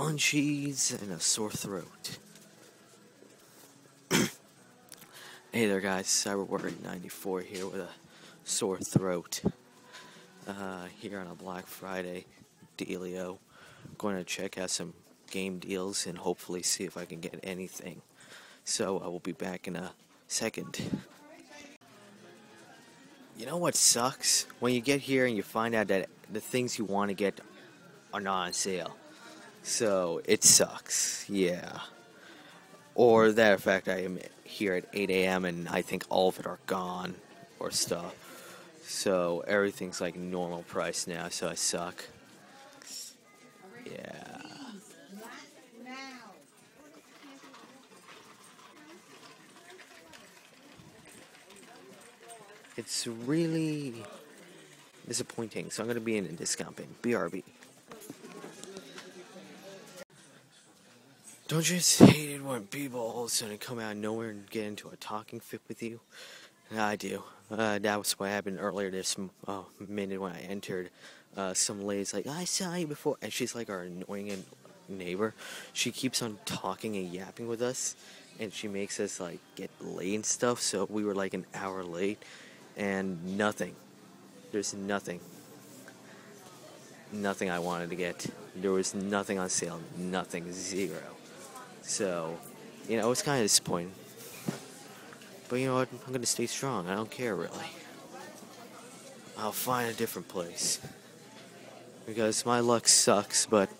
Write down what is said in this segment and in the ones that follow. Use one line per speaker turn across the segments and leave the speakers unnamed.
munchies and a sore throat. hey there, guys. Cyber Warrior 94 here with a sore throat. Uh, here on a Black Friday dealio. Going to check out some game deals and hopefully see if I can get anything. So I will be back in a second. You know what sucks? When you get here and you find out that the things you want to get are not on sale. So it sucks, yeah. Or that fact I am here at 8 a.m. and I think all of it are gone or stuff. So everything's like normal price now, so I suck. Yeah. It's really disappointing, so I'm gonna be in a discount bin. BRB. Don't you just hate it when people all of a sudden come out of nowhere and get into a talking fit with you? I do. Uh, that was what happened earlier this uh, minute when I entered. Uh, some lady's like, I saw you before. And she's like our annoying neighbor. She keeps on talking and yapping with us. And she makes us like get late and stuff. So we were like an hour late. And nothing. There's nothing. Nothing I wanted to get. There was nothing on sale. Nothing. Zero. So, you know, it's kind of disappointing. But you know what? I'm going to stay strong. I don't care really. I'll find a different place. Because my luck sucks, but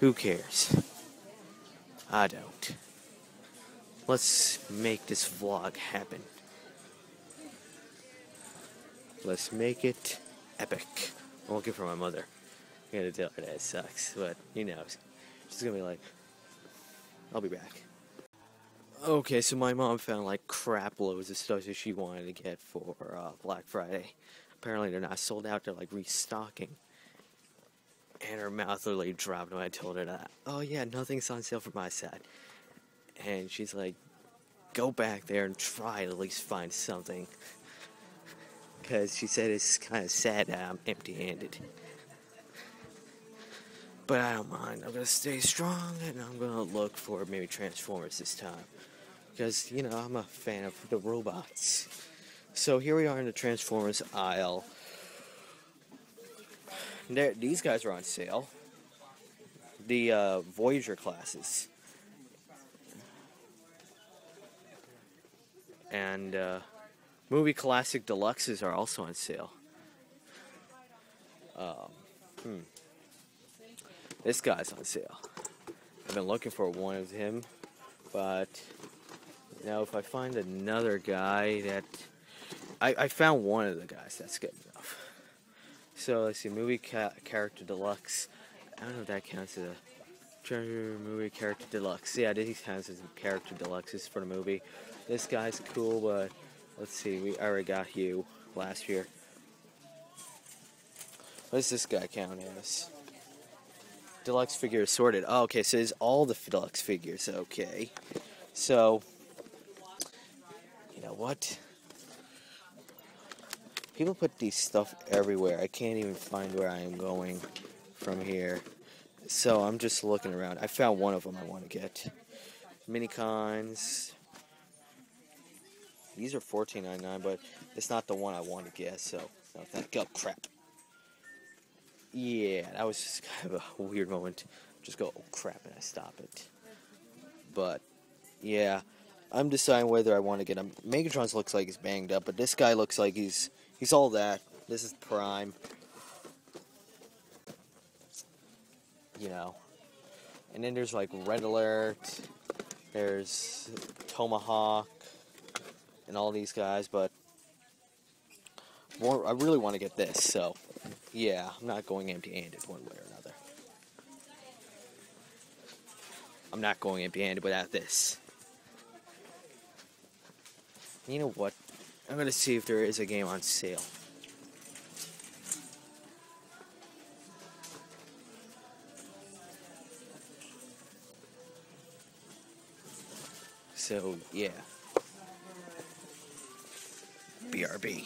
who cares? I don't. Let's make this vlog happen. Let's make it epic. I'm looking for my mother. I'm gonna tell her that it sucks, but you know, she's gonna be like, I'll be back. Okay, so my mom found like crap loads of stuff that she wanted to get for uh, Black Friday. Apparently, they're not sold out, they're like restocking. And her mouth literally dropped when I told her that. Oh, yeah, nothing's on sale for my side. And she's like, go back there and try to at least find something. Because she said it's kind of sad that I'm empty handed. But I don't mind. I'm gonna stay strong and I'm gonna look for maybe Transformers this time. Because, you know, I'm a fan of the robots. So here we are in the Transformers aisle. These guys are on sale. The uh, Voyager classes. And uh, movie classic deluxes are also on sale. Um, hmm. This guy's on sale. I've been looking for one of him, but now if I find another guy that I, I found one of the guys, that's good enough. So let's see, movie ca- character deluxe. I don't know if that counts as a movie character deluxe. Yeah, this counts as character deluxe. This is for the movie. This guy's cool, but let's see, we already got you last year. What does this guy count as? Deluxe figures sorted. Oh, okay, so it's all the deluxe figures. Okay. So, you know what? People put these stuff everywhere. I can't even find where I am going from here. So I'm just looking around. I found one of them I want to get. Minicons. These are $14.99, but it's not the one I want to get, so oh, no, thank God. Oh, crap yeah, that was just kind of a weird moment. Just go, oh crap, and I stop it. But, yeah, I'm deciding whether I want to get him. Megatron's looks like he's banged up, but this guy looks like he's he's all that. This is Prime. You know. And then there's like Red Alert, there's Tomahawk, and all these guys, but more, I really want to get this, so yeah, I'm not going empty-handed one way or another. I'm not going empty-handed without this. You know what? I'm gonna see if there is a game on sale. So, yeah. BRB.